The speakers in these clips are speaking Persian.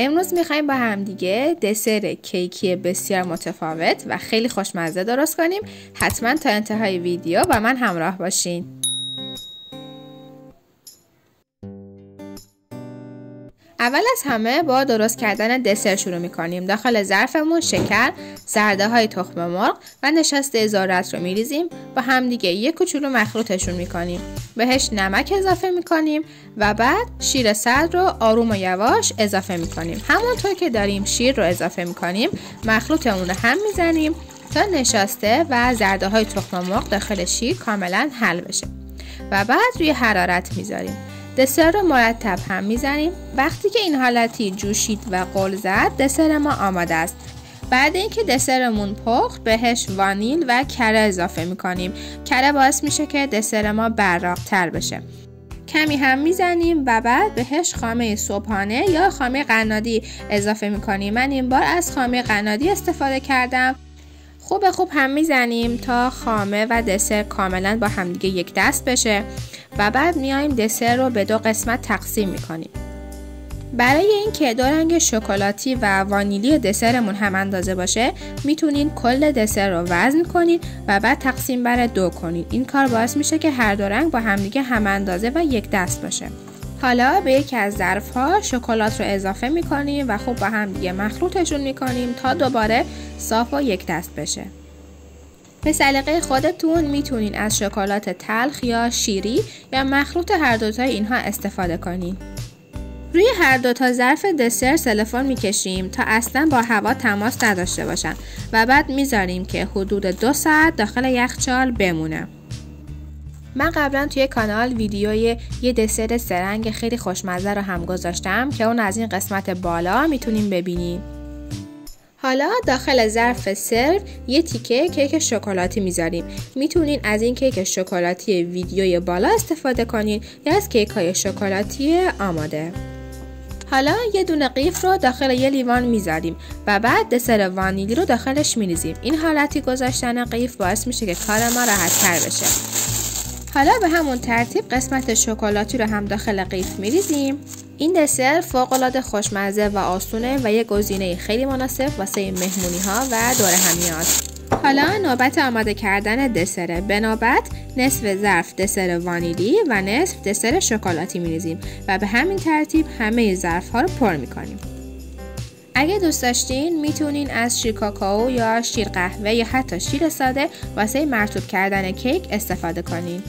امروز می‌خوایم با همدیگه دسر کیکی بسیار متفاوت و خیلی خوشمزه درست کنیم. حتما تا انتهای ویدیو با من همراه باشین. اول از همه با درست کردن دسر شروع می کنیم. داخل ظرفمون شکر، زرده های تخم مرغ و نشسته ذرت رو می ریزیم. با همدیگه یک کوچولو مخلوطشون می کنیم. بهش نمک اضافه می کنیم و بعد شیر سرد رو آروم و یواش اضافه می کنیم. همونطور که داریم شیر رو اضافه می کنیم مخلوطمون رو هم می زنیم تا نشسته و زرده های تخم مرغ داخل شیر کاملا حل بشه. و بعد روی حرارت می‌ذاریم. دسر رو مرتب هم می‌زنیم. وقتی که این حالتی جوشید و قل زد دسر ما آماده است. بعد اینکه دسرمون پخت بهش وانیل و کره اضافه می‌کنیم. کره باعث میشه که دسر ما براق تر بشه. کمی هم می‌زنیم و بعد بهش خامه صبحانه یا خامه قنادی اضافه می‌کنیم. من این بار از خامه قنادی استفاده کردم. خوب خوب هم می‌زنیم تا خامه و دسر کاملا با همدیگه یک دست بشه. و بعد میایم دسر رو به دو قسمت تقسیم می‌کنیم. برای اینکه دو رنگ شکلاتی و وانیلی دسرمون هم اندازه باشه می‌تونین کل دسر رو وزن کنید و بعد تقسیم بر دو کنید این کار باعث میشه که هر دو رنگ با همدیگه هم اندازه و یک دست باشه. حالا به یکی از ظرف ها شکلات رو اضافه می‌کنیم و خوب با هم دیگه مخلوطشون می‌کنیم تا دوباره صاف و یک دست بشه. به سلیقه خودتون می‌تونین از شکلات تلخ یا شیری یا مخلوط هر دوتا اینها استفاده کنین. روی هر دوتا ظرف دسر سلفون می‌کشیم تا اصلا با هوا تماس نداشته باشن و بعد می‌ذاریم که حدود دو ساعت داخل یخچال بمونه. من قبلا توی کانال ویدیوی یه دسر سرنگ خیلی خوشمزه رو هم گذاشتم که اون از این قسمت بالا می‌تونیم ببینیم حالا داخل ظرف سرو یه تیکه کیک شکلاتی می‌ذاریم. می‌تونین از این کیک شکلاتی ویدیوی بالا استفاده کنین یا از کیک های شکلاتی آماده. حالا یه دونه قیف رو داخل یه لیوان می‌ذاریم و بعد دسر وانیلی رو داخلش میریزیم. این حالتی گذاشتن قیف باعث میشه که کار ما راحت تر بشه. حالا به همون ترتیب قسمت شکلاتی رو هم داخل قیف میریزیم. این دسر فوق العاده خوشمزه و آسونه و یه گزینه خیلی مناسب واسه مهمونی ها و دور همیاست حالا نوبت آماده کردن دسره. به نوبت نصف ظرف دسر وانیلی و نصف دسر شکلاتی میریزیم و به همین ترتیب همه ظرف ها رو پر می‌کنیم. اگه دوست داشتین می‌تونین از شیر کاکائو یا شیر قهوه یا حتی شیر ساده واسه مرتوب کردن کیک استفاده کنین.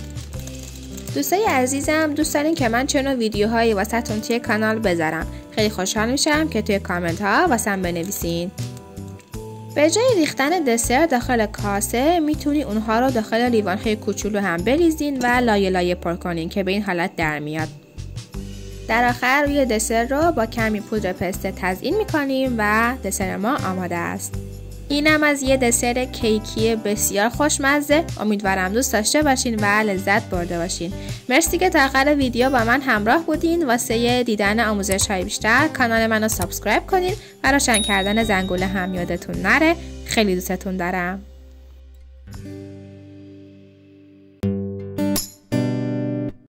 دوستای عزیزم دوست دارین که من چه نوع ویدیوهایی واسهتون توی کانال بذارم. خیلی خوشحال میشم که توی کامنت ها واسم بنویسین. به جای ریختن دسر داخل کاسه می‌تونی اونها رو داخل لیوان های کوچولو هم بریزین و لایه لایه پر کنین که به این حالت در میاد. در آخر روی دسر رو با کمی پودر پسته تزیین می‌کنیم و دسر ما آماده است. اینم از یه دسر کیکی بسیار خوشمزه. امیدوارم دوست داشته باشین و لذت برده باشین. مرسی که تا آخر ویدیو با من همراه بودین. واسه دیدن آموزش های بیشتر کانال منو subscribe کنین و روشن کردن زنگوله هم یادتون نره. خیلی دوستتون دارم.